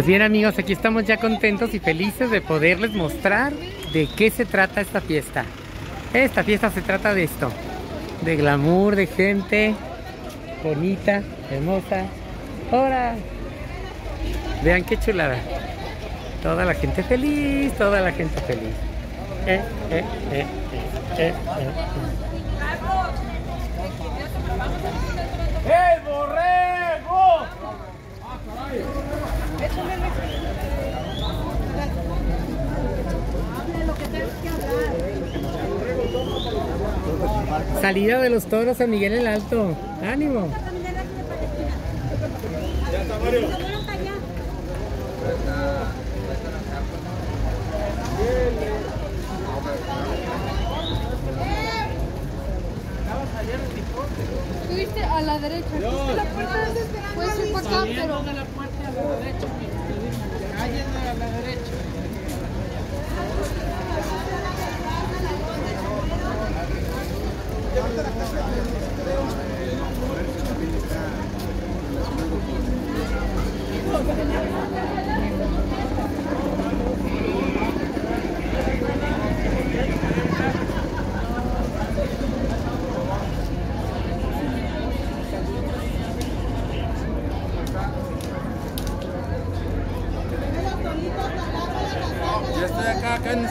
Pues bien amigos, aquí estamos ya contentos y felices de poderles mostrar de qué se trata esta fiesta. Esta fiesta se trata de esto, de glamour, de gente bonita, hermosa. ¡Hola! Vean qué chulada. Toda la gente feliz, toda la gente feliz. Eh, eh, eh, eh, eh, eh. ¡El borrego! Salida de los toros San Miguel el Alto. ¡Ánimo! Fuiste a la derecha. A la puerta. Puedes ir pero. derecha, a la derecha.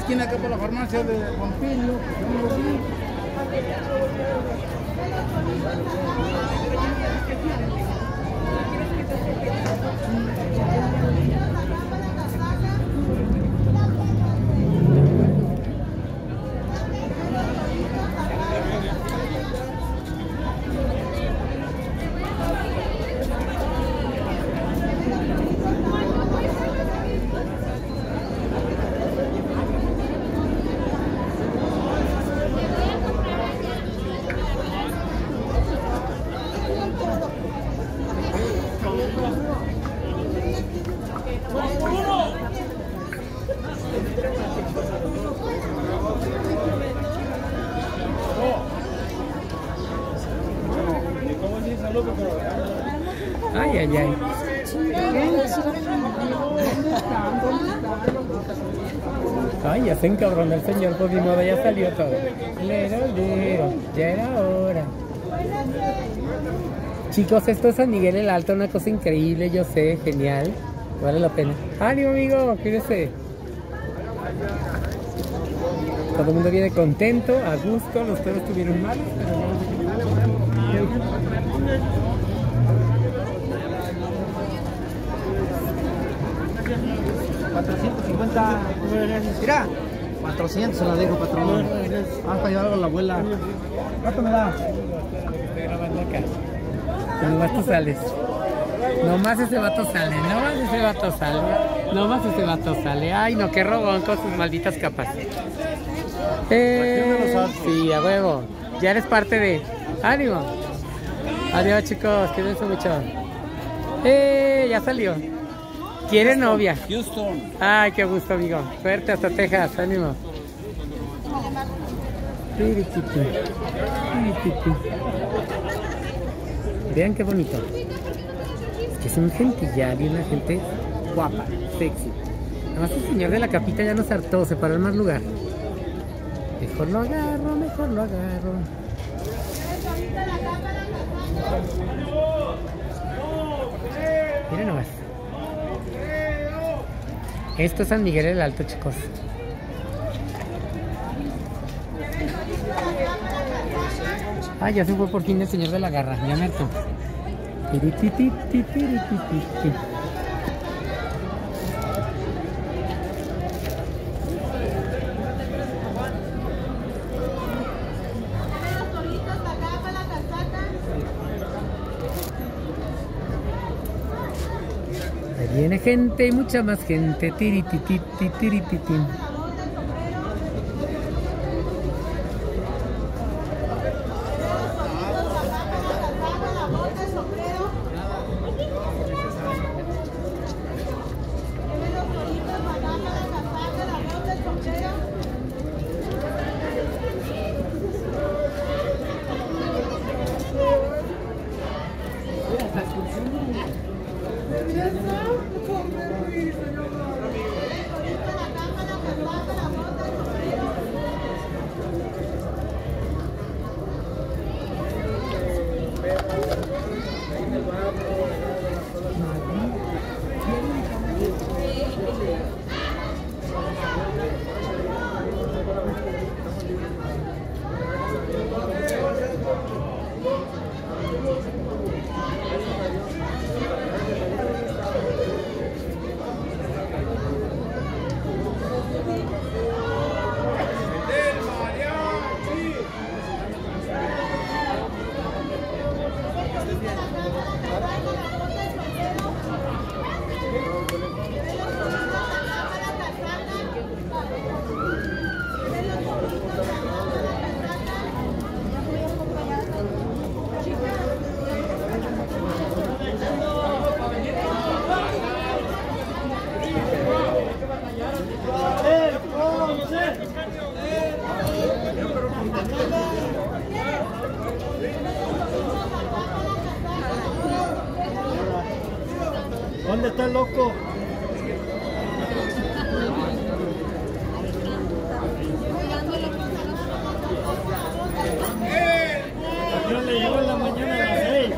Esquina, acá por la farmacia de Pompilio. Ay, ay, ay. Ay, ya se encabronó el señor, pues ni modo, ya salió todo. Lero, lero, ya era hora. Chicos, esto es San Miguel el Alto, una cosa increíble, yo sé, genial. Vale la pena. ¡Ánimo, amigo! Cuídese. Todo el mundo viene contento, a gusto, los toros estuvieron mal. 450. Mira, 400 se la dejo, patrón. Hasta llevarlo a la abuela. ¿Cuánto me da? Estoy grabando acá. Nomás tú sales. Nomás ese vato sale, nomás ese vato sale. Nomás ese vato sale. Ay, no, qué robón con sus malditas capas. Eh, sí, a huevo. Ya eres parte de. ¡Ánimo! Adiós, chicos. Cuídense mucho. Eh, ya salió. ¿Quiere novia? Houston. Ay, qué gusto, amigo. Suerte hasta Texas. Ánimo. Vean qué bonito. Es un gentillar y una gente guapa, sexy. Además el señor de la capita ya nos hartó, se paró en más lugar. Mejor lo agarro, mejor lo agarro. Miren nomás. Esto es San Miguel el Alto, chicos. Ah, ya se fue por fin el señor de la garra, ya me viene gente, mucha más gente. Tirititi, tirititi. ¿Dónde está el loco? ¿A qué hora le llegó en la mañana a las seis?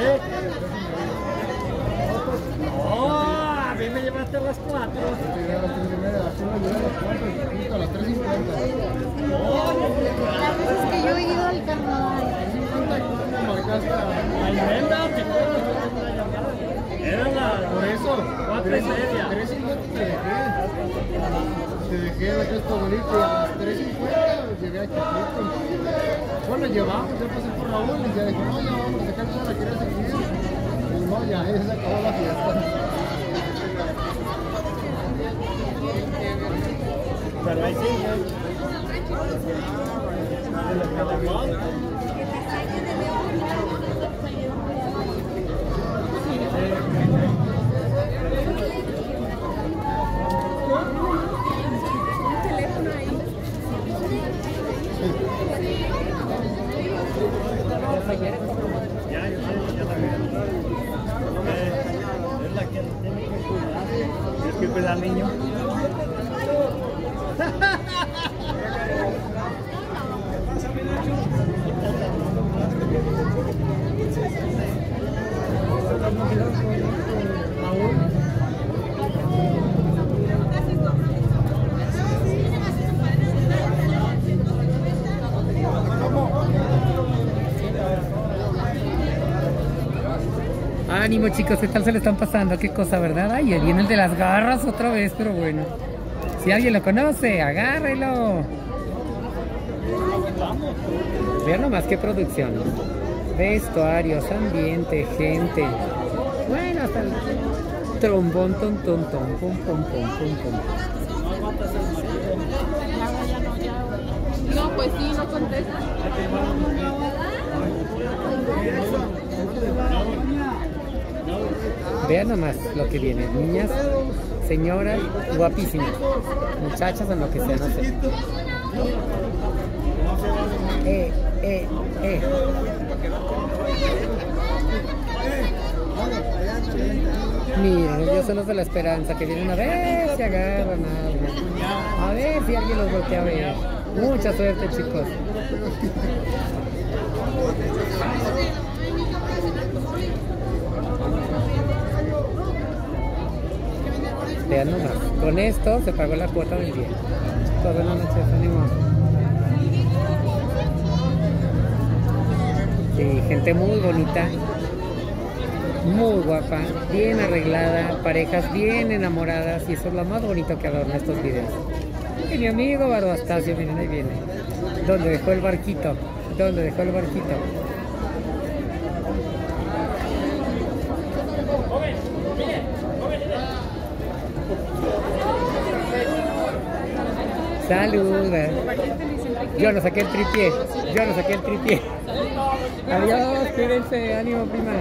¿Eh? No, a mí me llevaste a las cuatro. Las veces que yo he ido al carnaval. La Imelda, ¿te acuerdas? Era la, por eso, cuatro y media. Tres cincuenta te dejé. Te dejé de bonito y a las 3.50 llegué a Chiquito. Bueno, llevamos, yo pasé por Raúl y ya dije, no, ya vamos a sacar toda la que seguir. Y no, ya ahí se acabó la fiesta. Pero ahí sí. Ya, yo sé, ya la vi. Eh, Es la que tiene que cuidar. Tienes que cuidar al niño. Ánimo chicos, ¿qué tal se le están pasando? Qué cosa, ¿verdad? Ay, ahí viene el de las garras otra vez, pero bueno. Si alguien lo conoce, agárrelo. Vean nomás qué producción. Vestuarios, ambiente, gente. Bueno, hasta el trombón, ton, ton, ton, pum, pum, pum, pum, pum. No, pues sí, no contesta. Vean nomás lo que viene. Niñas, señoras, guapísimas. Muchachas en lo que sea, no sé. Eh, eh, eh. Miren, ellos son los de la esperanza que vienen a ver si agarran algo. A ver si alguien los voltea a ver. Mucha suerte, chicos. Con esto se pagó la cuota del día. Chicos, buenas noches, ánimo. Sí, gente muy bonita, muy guapa, bien arreglada, parejas bien enamoradas y eso es lo más bonito que adorna estos videos. Y mi amigo Barbastacio, miren ahí viene. ¿Dónde dejó el barquito? ¿Dónde dejó el barquito? Saluda. Yo no saqué el tripié. Yo no saqué el tripié. Adiós, cuídense, ánimo prima.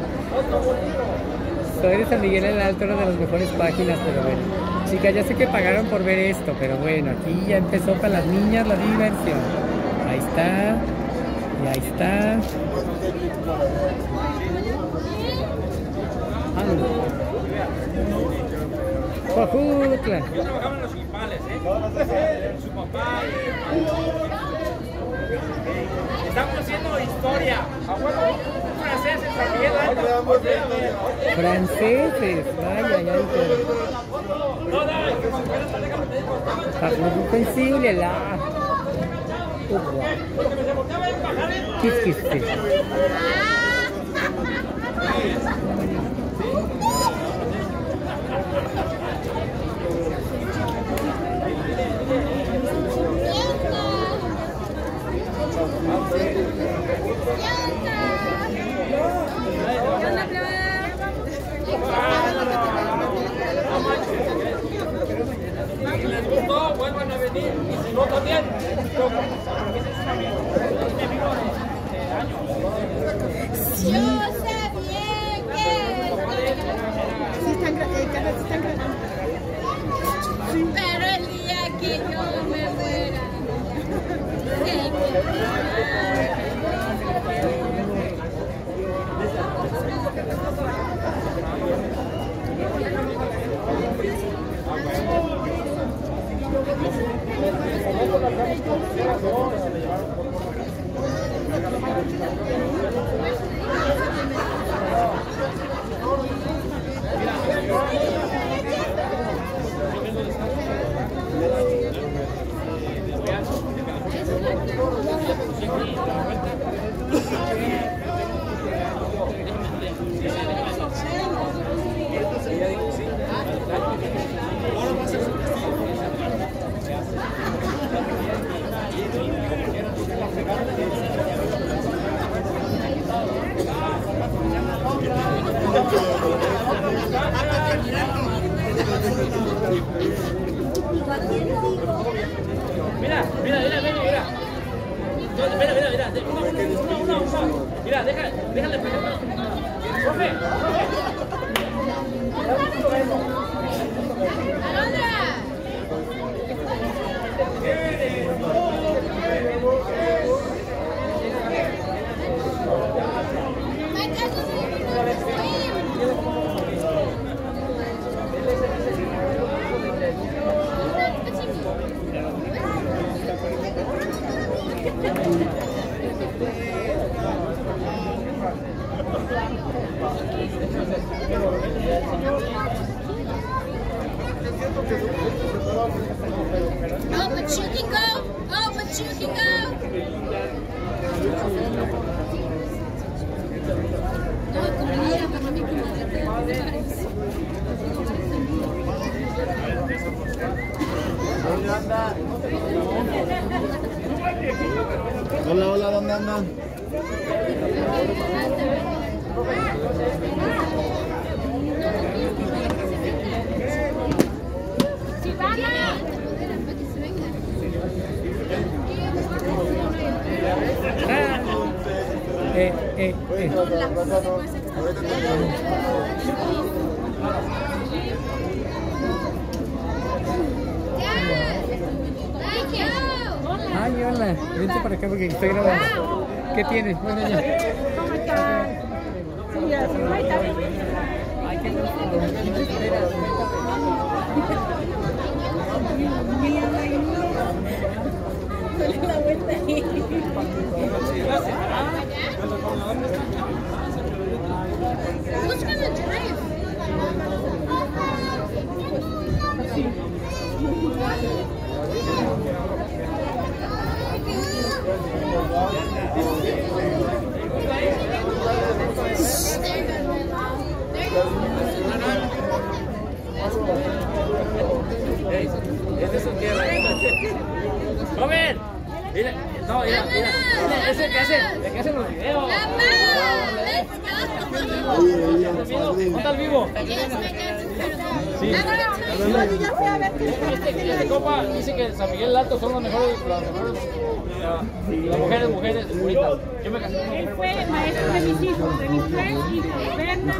Soy de San Miguel del Alto, una de las mejores páginas, pero bueno. Chicas, ya sé que pagaron por ver esto, pero bueno, aquí ya empezó para las niñas la diversión. Ahí está. Y ahí está. Ando. Yo trabajaba en los Guipales, ¿eh? Su papá y... Estamos haciendo historia. San Miguel Alto. Franceses, vaya, ya que me acuerdas, déjame Si les gustó, vuelvan a venir. Y si no, también. Yo sé Obrigado. Hola, hola, ¿dónde andan? Eh, eh, eh. Ay, hola. Vente para acá porque estoy grabando. ¿Qué tienes? Bueno, ya. ¿Cómo estás? Sí, bien. Ay, qué gusto. Dale la vuelta ahí. Who's gonna drive? Ese es su tierra. Joven. Mira, no, mira, mira. Que hace, el que hace los videos. Mamá, let's go. Oye, oye, ¿Dónde padre. está el vivo? Sí. Yo ya fui a ver que Este, este compa dice que San Miguel Alto son los mejores, las mejores, ah, las mujeres, mujeres bonitas. Yo me casé con una él fue maestro de mis hijos, de mis tres hijos, Berna.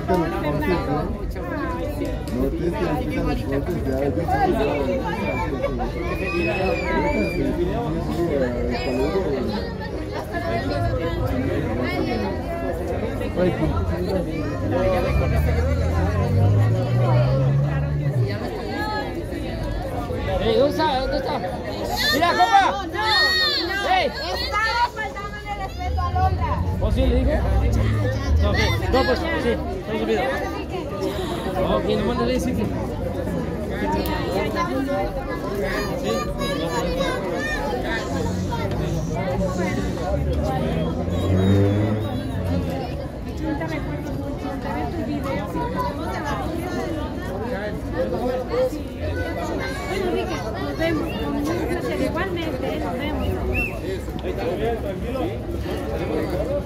Ey, ¿dónde está? ¿Dónde está? Mira, compa. Ey. Estaba faltándole el respeto a Londra. ¿O sí le digo? No, ok. No, pues sí, no. Ok, no mandes sí, sí. Yo te recuerdo mucho de ver tus videos y todo. Bueno, Enrique, nos vemos. Igualmente, nos vemos.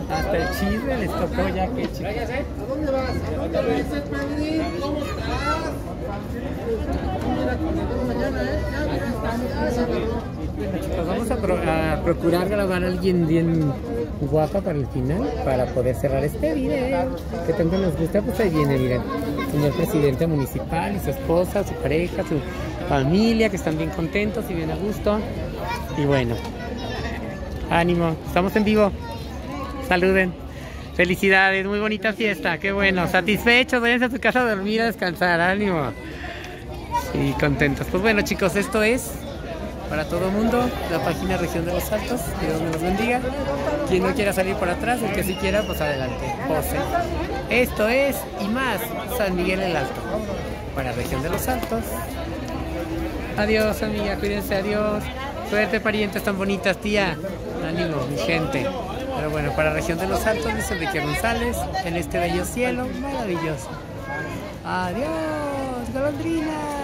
Hasta el chisme les tocó ya que chicos. ¿A dónde vas? ¿A dónde vas, Pedrín? ¿Cómo estás? Mira, mañana, ¿eh? Ya, ya. Pues vamos a, pro- a procurar grabar a alguien bien guapa para el final, para poder cerrar este video que tanto nos gusta. Pues ahí viene, miren, señor presidente municipal y su esposa, su pareja, su familia, que están bien contentos y bien a gusto. Y bueno, ánimo, estamos en vivo. Saluden. Felicidades, muy bonita fiesta, qué bueno. Satisfechos, váyanse a su casa a dormir, a descansar, ánimo. Y contentos. Pues bueno chicos, esto es para todo mundo, la página Región de los Altos, que Dios me los bendiga. Quien no quiera salir por atrás, el que sí quiera, pues adelante, pose. Esto es y más San Miguel el Alto, para Región de los Altos. Adiós amiga, cuídense, adiós. Suerte parientes tan bonitas, tía. Mi gente. Pero bueno, para Región de los Altos, dice Enrique González, en este bello cielo maravilloso. Adiós, golondrina.